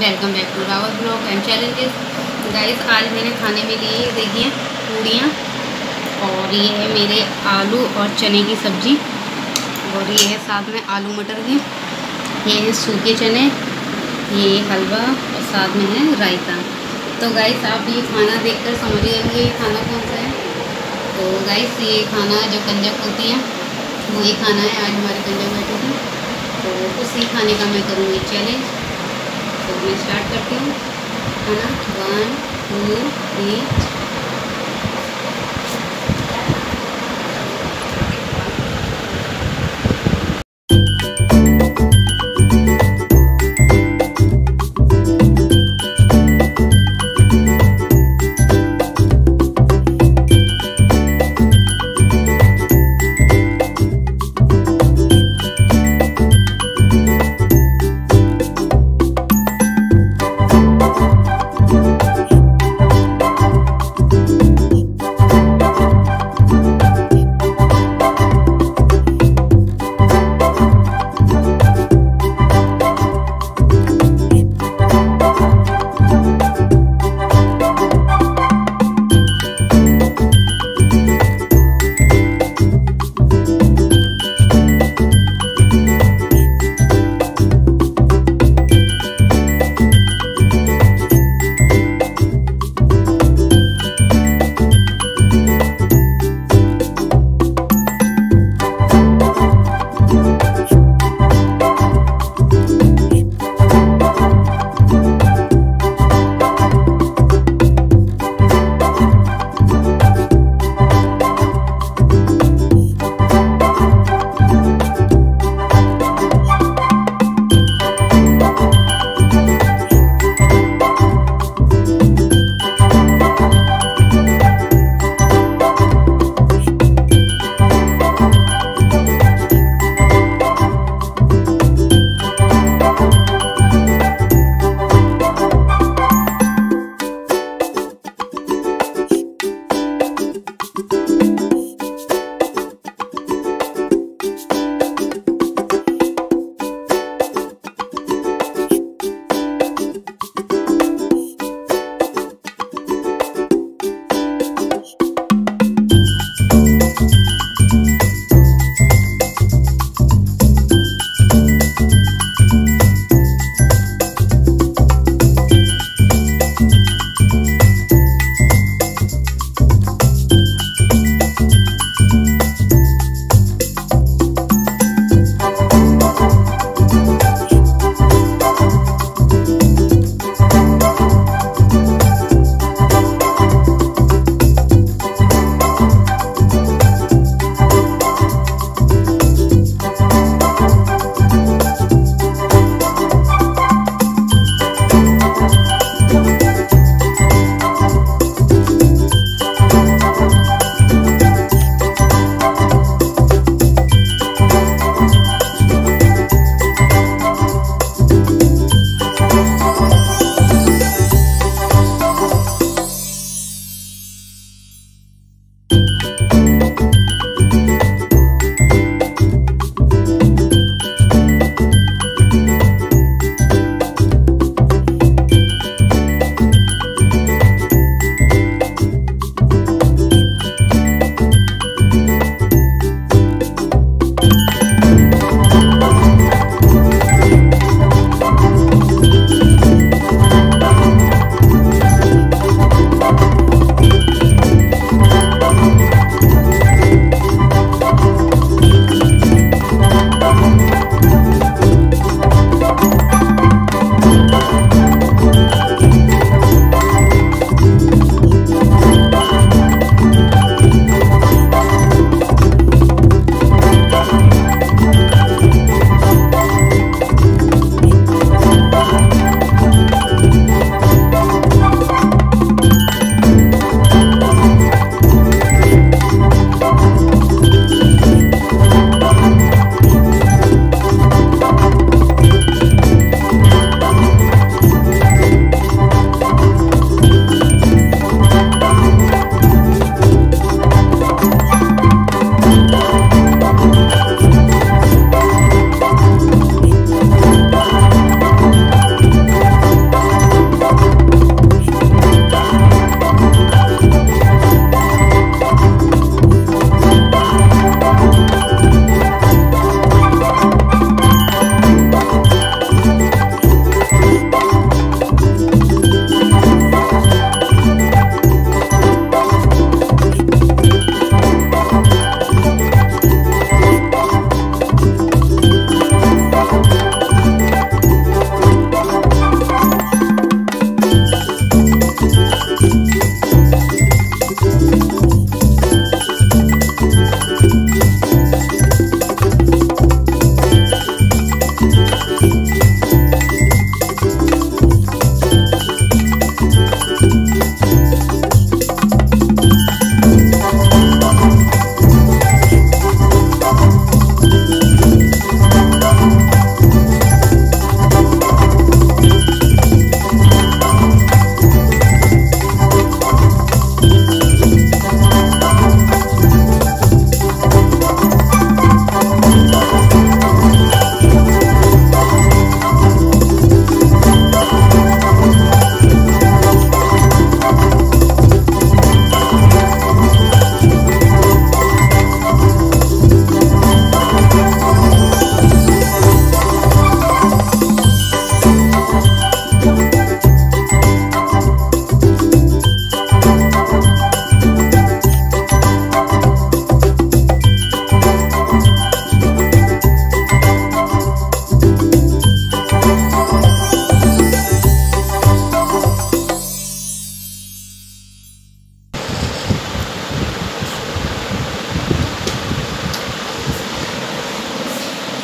Welcome back to Rawat blog and challenges guys आज मैंने खाने में लिए देखिए पूड़ियाँ और ये है मेरे आलू और चने की सब्ज़ी और ये है साथ में आलू मटर की। ये है सूखे चने, ये हलवा और साथ में है रायता। तो गाइस आप ये खाना देखकर समझ जाएँगे ये खाना कौन सा है। तो गाइस ये खाना जो कंजक होती है, वो ये खाना है, आज हमारे कंजक बैठे थे। तो उसी खाने का मैं करूँगी चैलेंज स्टार्ट करती हूँ है ना वन टू थ्री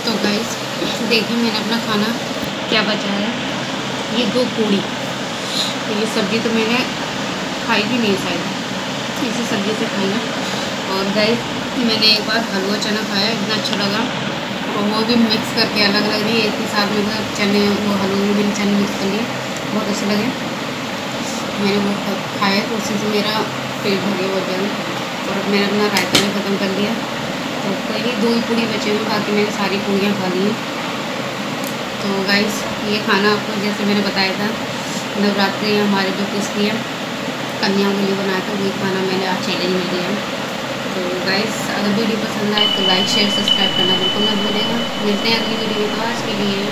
तो गाइस देखिए मैंने अपना खाना क्या बचा है ये दो पूड़ी। तो ये सब्ज़ी तो मैंने खाई भी नहीं शायद। इसी सब्ज़ी से खाई ना। और गाइस मैंने एक बार हलवा चना खाया, इतना अच्छा लगा। और वो भी मिक्स करके अलग अलग रही एक ही साथ में चने वो हलवे भी चने मिक्स कर लिए। बहुत अच्छे लगे। मैंने वो खाया तो उसी से मेरा पेट भर गया बहुत ज़्यादा। और मैंने अपना रायता भी ख़त्म कर दिया। तो कोई नहीं, दो ही पूड़ी बचे हुए बाकी मैंने सारी पूड़ियाँ खा ली। तो गाइस ये खाना आपको जैसे मैंने बताया था, नवरात्रि हमारे जो किस्ती है। कन्या के लिए बनाया था वही खाना मैंने आज चैलेंज में दिया। तो गाइस अगर वीडियो पसंद आए तो लाइक शेयर सब्सक्राइब करना बिल्कुल मत भूलेगा मिलते हैं अगली वीडियो में तो आज के लिए।